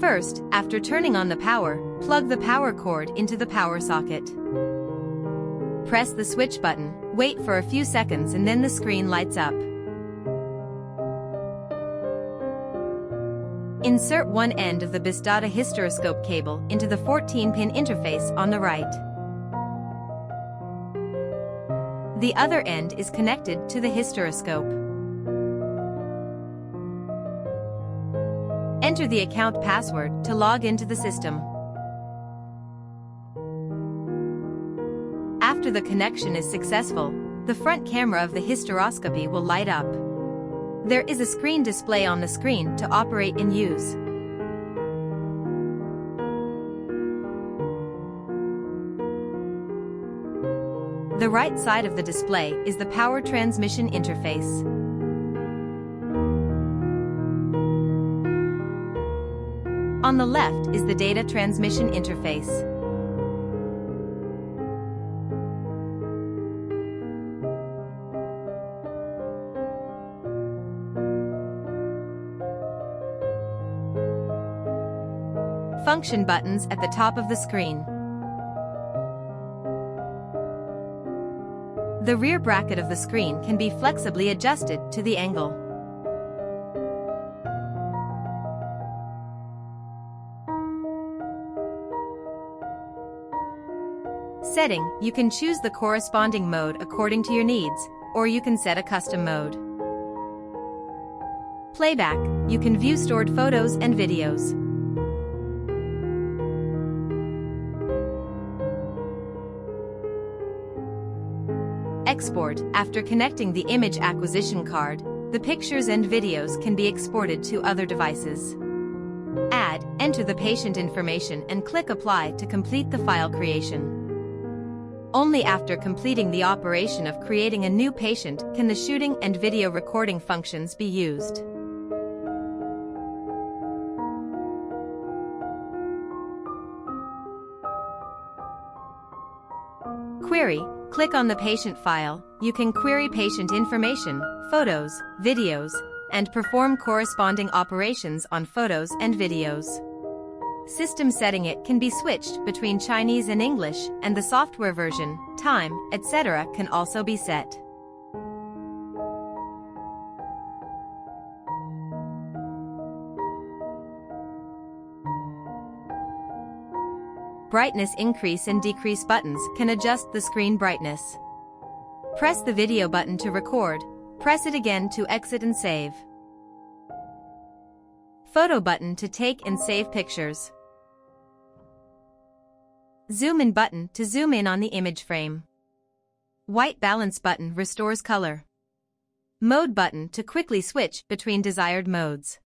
First, after turning on the power, plug the power cord into the power socket. Press the switch button, wait for a few seconds and then the screen lights up. Insert one end of the BESDATA hysteroscope cable into the 14-pin interface on the right. The other end is connected to the hysteroscope. Enter the account password to log into the system. After the connection is successful, the front camera of the hysteroscopy will light up. There is a screen display on the screen to operate and use. The right side of the display is the power transmission interface. On the left is the data transmission interface. Function buttons at the top of the screen. The rear bracket of the screen can be flexibly adjusted to the angle. Setting, you can choose the corresponding mode according to your needs, or you can set a custom mode. Playback, you can view stored photos and videos. Export, after connecting the image acquisition card, the pictures and videos can be exported to other devices. Add, enter the patient information and click Apply to complete the file creation. Only after completing the operation of creating a new patient can the shooting and video recording functions be used. Query, click on the patient file, you can query patient information, photos, videos, and perform corresponding operations on photos and videos. System setting it can be switched between Chinese and English, and the software version, time, etc. can also be set. Brightness increase and decrease buttons can adjust the screen brightness. Press the video button to record, press it again to exit and save. Photo button to take and save pictures. Zoom in button to zoom in on the image frame. White balance button restores color. Mode button to quickly switch between desired modes.